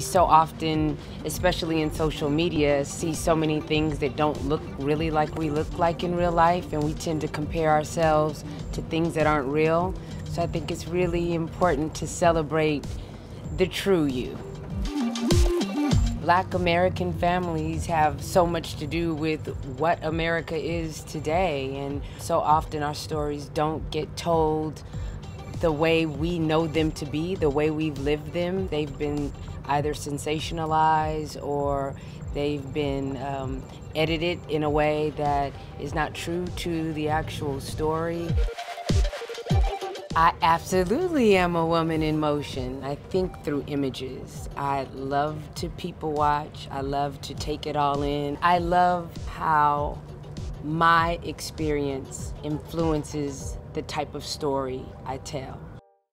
so often, especially in social media, see so many things that don't look really like we look like in real life, and we tend to compare ourselves to things that aren't real. So I think it's really important to celebrate the true you. Black American families have so much to do with what America is today, and so often our stories don't get told the way we know them to be, the way we've lived them. They've been either sensationalized or they've been um, edited in a way that is not true to the actual story. I absolutely am a woman in motion. I think through images. I love to people watch. I love to take it all in. I love how my experience influences the type of story I tell.